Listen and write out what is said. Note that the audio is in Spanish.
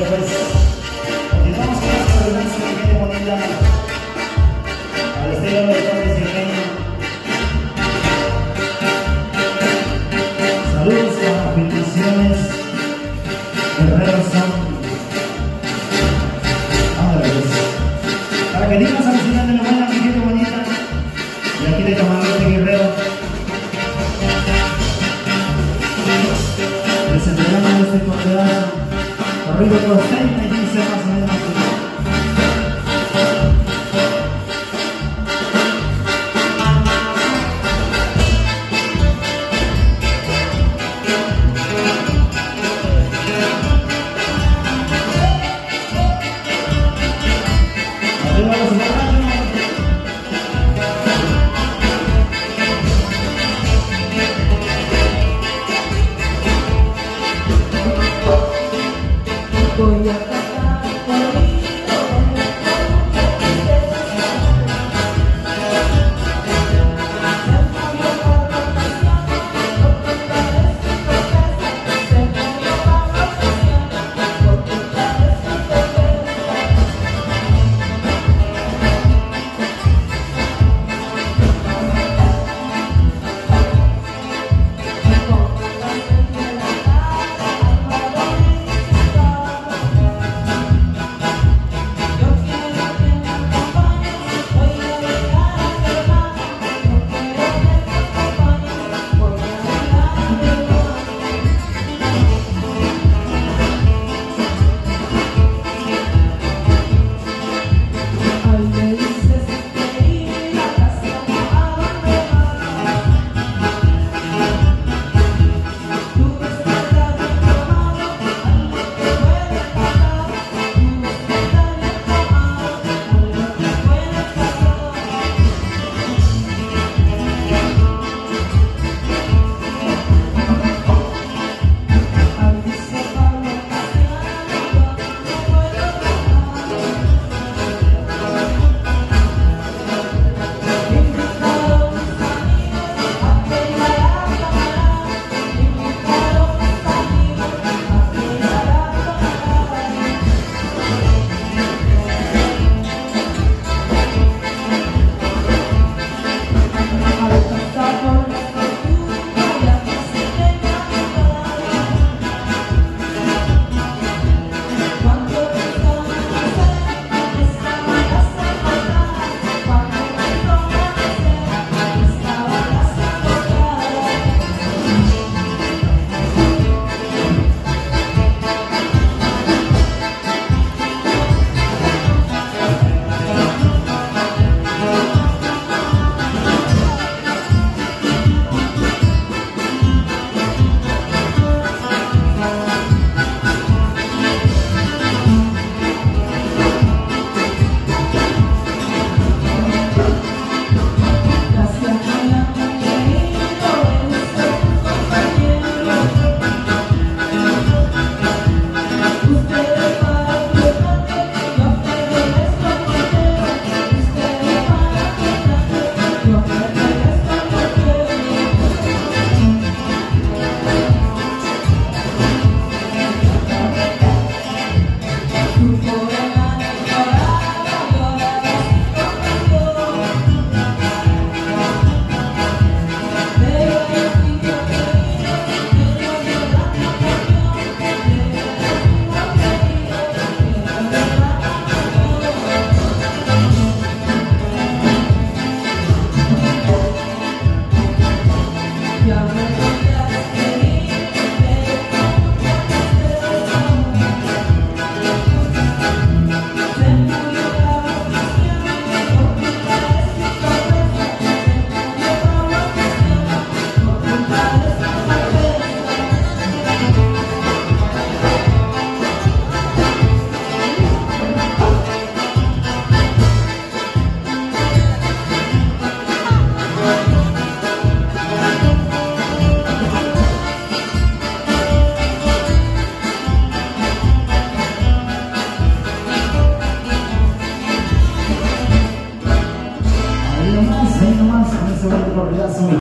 de país. Continuamos con las coordenadas de Eugenio Bonilla, al estilo de los padres de Eugenio. Saludos a bendiciones, Guerrero San. Ahora para que digas al final de la buena, Eugenio Bonilla, y aquí de Tamaulipas este Guerrero. Les entregamos este cordeazo. Arriba you.